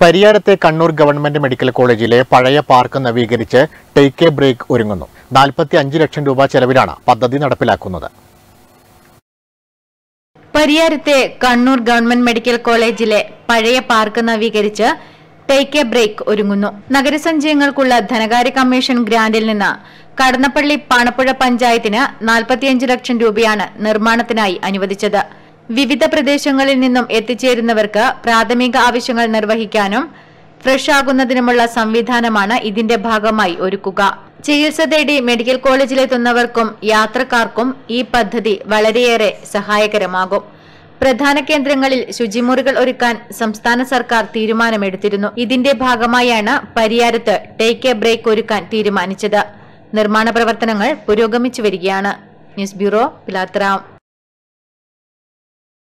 പരിയാരത്തെ Kannur government medical കോളേജിലെ പഴയ park നവീകരിച്ച് ടേക്ക് എ ബ്രേക്ക് ഒരുങ്ങുന്നു. നാൽപ്പത്തി അഞ്ച് ലക്ഷം രൂപ ചെലവിലാണ് പദ്ധതി നടപ്പിലാക്കുന്നത്. പരിയാരത്തെ കണ്ണൂർ ഗവൺമെന്റ് മെഡിക്കൽ കോളേജിലെ പഴയ പാർക്ക് നവീകരിച്ച് ടേക്ക് എ ബ്രേക്ക് ഒരുങ്ങുന്നു. നഗരസഞ്ചയങ്ങൾക്കുള്ള ധനകാര്യ കമ്മീഷൻ ഗ്രാന്റിൽ നിന്ന് കടന്നപ്പള്ളി പാണപ്പുഴ പഞ്ചായത്തിന് നാൽപ്പത്തിയഞ്ച് ലക്ഷം രൂപയാണ് നിർമ്മാണത്തിനായി അനുവദിച്ചത്. വിവിധ പ്രദേശങ്ങളിൽ നിന്നും എത്തിച്ചേരുന്നവർക്ക് പ്രാഥമിക ആവശ്യങ്ങൾ നിർവഹിക്കാനും ഫ്രഷ് ആകുന്നതിനുമുള്ള സംവിധാനമാണ് ഇതിന്റെ ഭാഗമായി ഒരുക്കുക. ചികിത്സ തേടി മെഡിക്കൽ കോളേജിലെത്തുന്നവർക്കും യാത്രക്കാർക്കും ഈ പദ്ധതി വളരെയേറെ സഹായകരമാകും. പ്രധാന കേന്ദ്രങ്ങളിൽ ശുചിമുറികൾ ഒരുക്കാൻ സംസ്ഥാന സർക്കാർ തീരുമാനമെടുത്തിരുന്നു. ഇതിന്റെ ഭാഗമായാണ് പരിയാരത്ത് ടേക്ക് എ ബ്രേക്ക് ഒരുക്കാൻ തീരുമാനിച്ചത്. നിർമ്മാണ പ്രവർത്തനങ്ങൾ പുരോഗമിച്ചു വരികയാണ്. News bureau Pilathara.